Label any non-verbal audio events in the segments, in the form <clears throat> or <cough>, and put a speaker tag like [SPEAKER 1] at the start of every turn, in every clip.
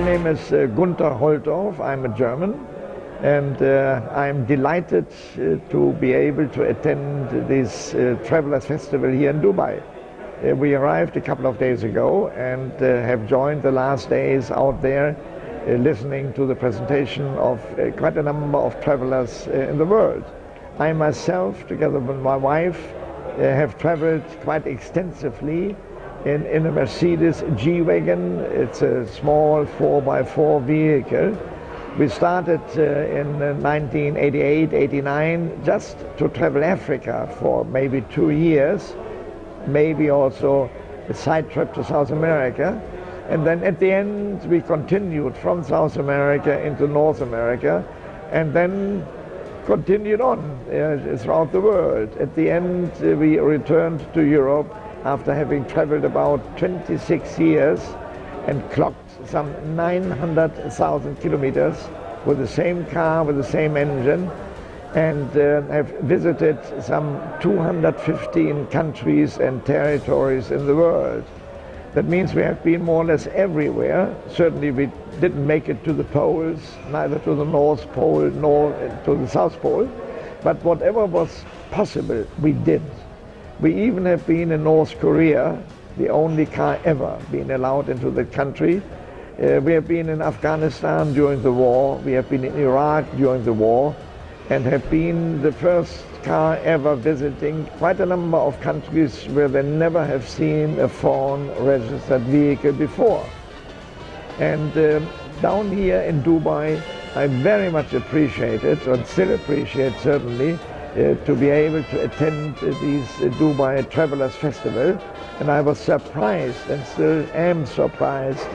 [SPEAKER 1] name is uh, Gunther Holtorf. I'm a German, and uh, I'm delighted uh, to be able to attend this uh, Travelers Festival here in Dubai. Uh, we arrived a couple of days ago and uh, have joined the last days out there listening to the presentation of quite a number of travelers in the world. I myself, together with my wife, have traveled quite extensively in, in a Mercedes G-Wagen. It's a small 4x4 vehicle. We started uh, in 1988, 89, just to travel Africa for maybe two years, maybe also a side trip to South America. And then at the end, we continued from South America into North America, and then continued on uh, throughout the world. At the end, uh, we returned to Europe after having traveled about 26 years and clocked some 900,000 kilometers with the same car, with the same engine, and uh, have visited some 215 countries and territories in the world. That means we have been more or less everywhere. Certainly we didn't make it to the poles, neither to the North Pole nor to the South Pole, but whatever was possible, we did. We even have been in North Korea, the only car ever being allowed into the country. Uh, we have been in Afghanistan during the war. We have been in Iraq during the war and have been the first car ever visiting quite a number of countries where they never have seen a foreign registered vehicle before. And uh, down here in Dubai, I very much appreciate it, and still appreciate certainly, to be able to attend uh, these uh, Dubai Travelers Festival. And I was surprised and still am surprised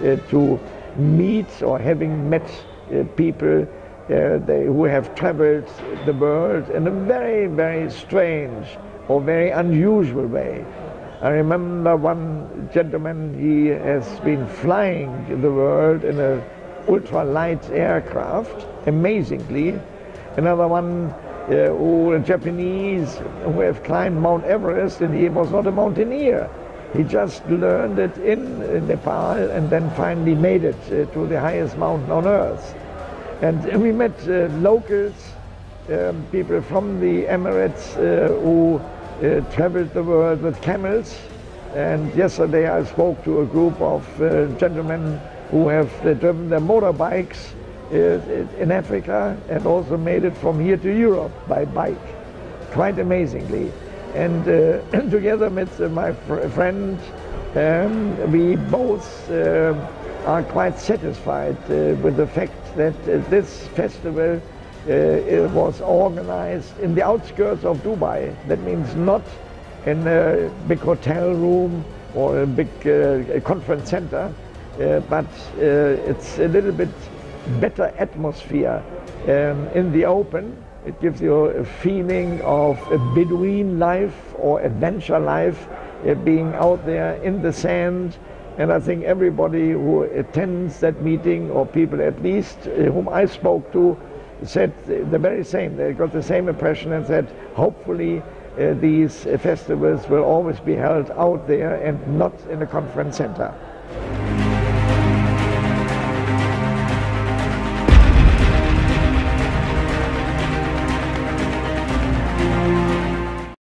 [SPEAKER 1] to meet or having met people uh, they, who have traveled the world in a very, very strange or very unusual way. I remember one gentleman, he has been flying the world in a ultralight aircraft, amazingly. Another one uh, who Japanese who have climbed Mount Everest and he was not a mountaineer. He just learned it in Nepal and then finally made it uh, to the highest mountain on earth. And we met uh, locals, um, people from the Emirates uh, who uh, traveled the world with camels. And yesterday I spoke to a group of uh, gentlemen who have driven their motorbikes in Africa and also made it from here to Europe by bike, quite amazingly. And uh, <clears throat> together with uh, my fr friend, um, we both uh, are quite satisfied uh, with the fact that uh, this festival uh, was organized in the outskirts of Dubai. That means not in a big hotel room or a big conference center, but it's a little bit better atmosphere um, in the open. It gives you a feeling of a Bedouin life or adventure life, uh, being out there in the sand. And I think everybody who attends that meeting, or people at least uh, whom I spoke to, said the very same. They got the same impression and said, hopefully uh, these festivals will always be held out there and not in a conference center.